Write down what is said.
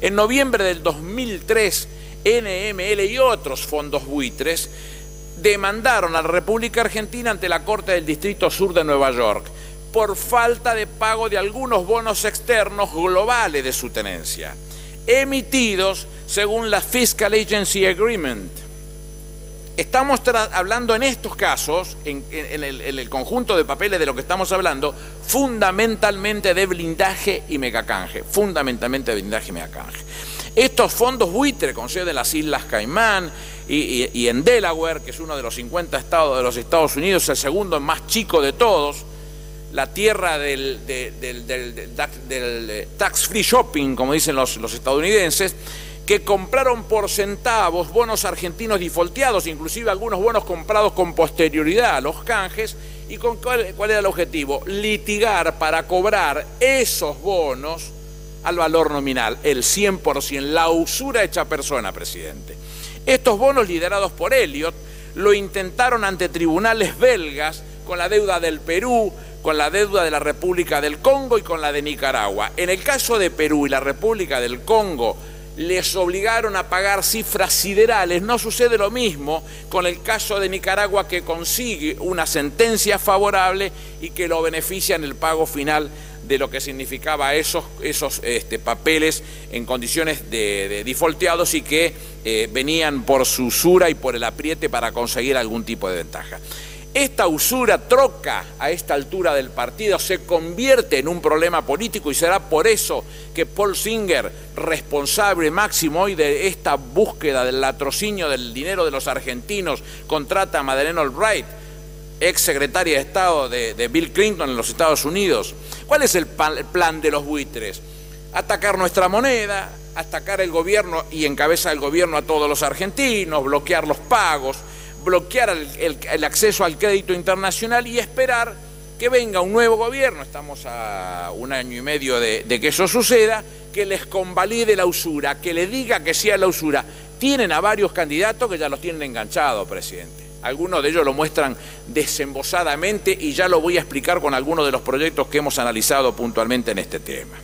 En noviembre del 2003, NML y otros fondos buitres demandaron a la República Argentina ante la Corte del Distrito Sur de Nueva York por falta de pago de algunos bonos externos globales de su tenencia, emitidos según la Fiscal Agency Agreement. Estamos hablando en estos casos, en, el, conjunto de papeles de lo que estamos hablando, fundamentalmente de blindaje y megacanje, fundamentalmente de blindaje y megacanje. Estos fondos buitre con sede en las Islas Caimán y, en Delaware, que es uno de los 50 estados de los Estados Unidos, el segundo más chico de todos, la tierra del, tax free shopping, como dicen los, estadounidenses, que compraron por centavos bonos argentinos defaulteados, inclusive algunos bonos comprados con posterioridad a los canjes, y con cuál, cuál era el objetivo, litigar para cobrar esos bonos al valor nominal, el 100%, la usura hecha persona, presidente. Estos bonos liderados por Elliot lo intentaron ante tribunales belgas con la deuda del Perú, con la deuda de la República del Congo y con la de Nicaragua. En el caso de Perú y la República del Congo, les obligaron a pagar cifras siderales. No sucede lo mismo con el caso de Nicaragua que consigue una sentencia favorable y que lo beneficia en el pago final de lo que significaba esos, esos este, papeles en condiciones de, defaulteados y que eh, venían por su usura y por el apriete para conseguir algún tipo de ventaja. Esta usura troca a esta altura del partido, se convierte en un problema político y será por eso que Paul Singer, responsable máximo hoy de esta búsqueda del latrocinio del dinero de los argentinos, contrata a Madeleine Albright ex secretaria de Estado de, Bill Clinton en los Estados Unidos. ¿Cuál es el plan de los buitres? Atacar nuestra moneda, atacar el gobierno y encabeza el gobierno a todos los argentinos, bloquear los pagos, bloquear el, acceso al crédito internacional y esperar que venga un nuevo gobierno, estamos a un año y medio de, que eso suceda, que les convalide la usura, que le diga que sea la usura. Tienen a varios candidatos que ya los tienen enganchados, presidente. Algunos de ellos lo muestran desembosadamente y ya lo voy a explicar con algunos de los proyectos que hemos analizado puntualmente en este tema.